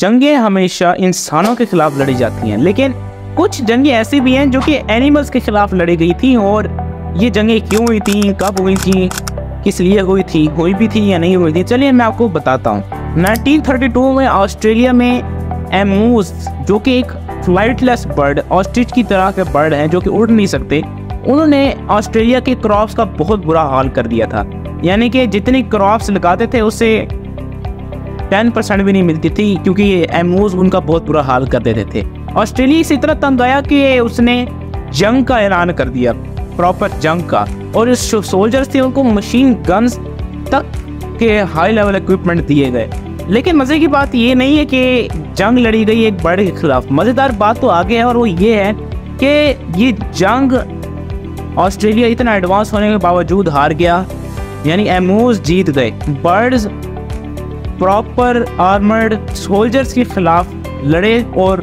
जंगें हमेशा इंसानों के खिलाफ लड़ी जाती हैं, लेकिन कुछ जंगें ऐसी भी हैं जो कि एनिमल्स के खिलाफ लड़ी गई थी और ये जंगें क्यों हुई थी, कब हुई थी, किस लिए हुई थी, हुई भी थी या नहीं हुई थी, चलिए मैं आपको बताता हूँ। 1932 में ऑस्ट्रेलिया में एमूज जो कि एक फ्लाइटलेस बर्ड ऑस्ट्रिच की तरह के बर्ड हैं, जो कि उड़ नहीं सकते, उन्होंने ऑस्ट्रेलिया के क्रॉप्स का बहुत बुरा हाल कर दिया था। यानी कि जितनी क्रॉप्स लगाते थे उससे टेन परसेंट भी नहीं मिलती थी, क्योंकि एमोज उनका बहुत बुरा हाल कर देते थे। ऑस्ट्रेलिया से इतना तंग आया कि उसने जंग का ऐलान कर दिया प्रॉपर जंग का। और इस सोल्जर्स थे, उनको मशीन गन्स तक के हाई लेवल इक्विपमेंट दिए गए। लेकिन मज़े की बात ये नहीं है कि जंग लड़ी गई एक बर्ड के खिलाफ। मज़ेदार बात तो आगे है और वो ये है कि ये जंग ऑस्ट्रेलिया इतना एडवांस होने के बावजूद हार गया, यानी एमोज जीत गए। बर्ड्स प्रॉपर आर्मर्ड सोल्जर्स के खिलाफ लड़े और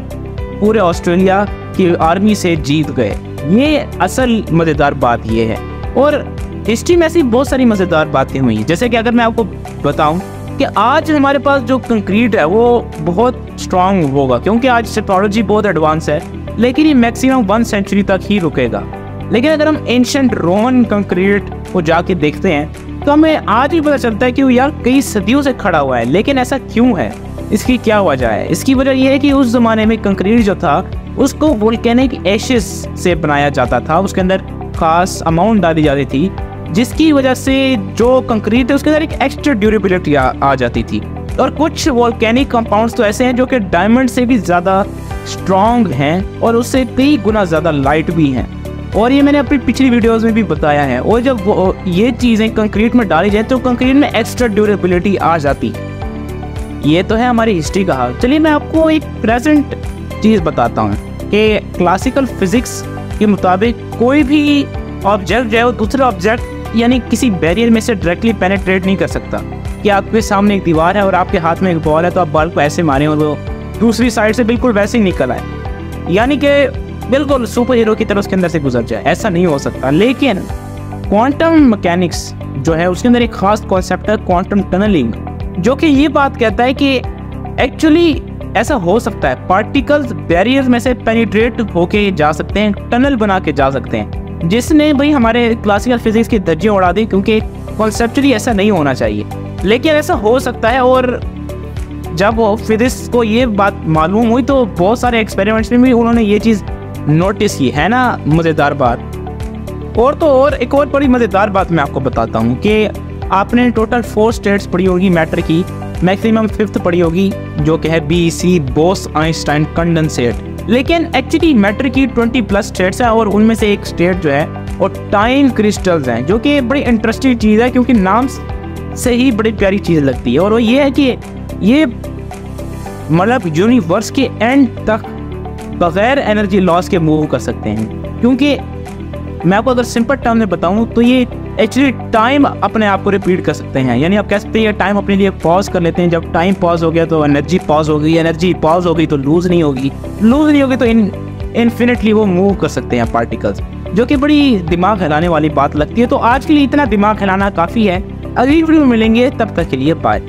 पूरे ऑस्ट्रेलिया की आर्मी से जीत गए। ये असल मज़ेदार बात ये है। और हिस्ट्री में ऐसी बहुत सारी मज़ेदार बातें हुई जैसे कि अगर मैं आपको बताऊँ कि आज हमारे पास जो कंक्रीट है, वो बहुत स्ट्रांग होगा, क्योंकि आज टेक्नोलॉजी बहुत एडवांस है, लेकिन ये मैक्सिमम वन सेंचुरी तक ही रुकेगा। लेकिन अगर हम एंशंट रोमन कंक्रीट को जाके देखते हैं तो हमें आज भी पता चलता है कि वो यार कई सदियों से खड़ा हुआ है लेकिन ऐसा क्यों है? इसकी क्या वजह है? इसकी वजह यह है कि उस ज़माने में कंक्रीट जो था उसको वोल्केनिक एशेस से बनाया जाता था। उसके अंदर खास अमाउंट डाली जाती थी जिसकी वजह से जो कंक्रीट है उसके अंदर एक एक्स्ट्रा ड्यूरेबिलिटी आ, आ जाती थी। और कुछ वोल्केनिक कंपाउंड्स तो ऐसे हैं जो कि डायमंड से भी ज़्यादा स्ट्रॉन्ग हैं और उससे कई गुना ज़्यादा लाइट भी हैं। और ये मैंने अपनी पिछली वीडियोस में भी बताया है। और जब ये चीज़ें कंक्रीट में डाली जाए तो कंक्रीट में एक्स्ट्रा ड्यूरेबिलिटी आ जाती। ये तो है हमारी हिस्ट्री का हाल। चलिए मैं आपको एक प्रेजेंट चीज़ बताता हूँ कि क्लासिकल फिजिक्स के मुताबिक कोई भी ऑब्जेक्ट जो है, वो दूसरे ऑब्जेक्ट यानी किसी बैरियर में से डायरेक्टली पेनेट्रेट नहीं कर सकता। कि आपके सामने एक दीवार है और आपके हाथ में एक बॉल है तो आप बॉल को ऐसे मारें और वो दूसरी साइड से बिल्कुल वैसे ही निकल आए। यानी कि बिल्कुल सुपर हीरो की तरह उसके अंदर से गुजर जाए। ऐसा नहीं हो सकता। लेकिन क्वांटम मैकेनिक्स जो है, उसके अंदर एक खास कॉन्सेप्ट है क्वांटम टनलिंग जो कि ये बात कहता है कि एक्चुअली ऐसा हो सकता है। पार्टिकल्स बैरियर में से पेनिट्रेट होके जा सकते हैं टनल बना के जा सकते हैं। जिसने भाई हमारे क्लासिकल फिजिक्स की दर्जे उड़ा दी, क्योंकि कॉन्सेप्चुअली ऐसा नहीं होना चाहिए। लेकिन ऐसा हो सकता है और जब फिजिक्स को ये बात मालूम हुई तो बहुत सारे एक्सपेरिमेंट्स में भी उन्होंने ये चीज़ नोटिस की, है ना, मज़ेदार बात? और तो और, एक और बड़ी मज़ेदार बात मैं आपको बताता हूँ कि आपने टोटल फोर स्टेट्स पढ़ी होगी मैटर की मैक्सिमम फिफ्थ पढ़ी होगी, जो कि है B C Bose Einstein condensate लेकिन एक्चुअली मैटर की ट्वेंटी प्लस स्टेट्स हैं और उनमें से एक स्टेट जो है, वो टाइम क्रिस्टल्स हैं, जो कि बड़ी इंटरेस्टिंग चीज़ है क्योंकि नाम से ही बड़ी प्यारी चीज़ लगती है। और वो ये है कि ये मतलब यूनिवर्स के एंड तक बगैर एनर्जी लॉस के मूव कर सकते हैं। क्योंकि मैं आपको अगर सिंपल टर्म में बताऊँ तो ये एक्चुअली टाइम अपने आप को रिपीट कर सकते हैं। यानी आप कह सकते हैं टाइम अपने लिए पॉज कर लेते हैं। जब टाइम पॉज हो गया तो एनर्जी पॉज हो गई एनर्जी पॉज हो गई तो लूज नहीं होगी। लूज नहीं होगी तो इन इन्फिनिटली वो मूव कर सकते हैं पार्टिकल्स जो कि बड़ी दिमाग हिलाने वाली बात लगती है। तो आज के लिए इतना दिमाग हिलाना काफ़ी है। अगली वीडियो में मिलेंगे, तब तक के लिए बाय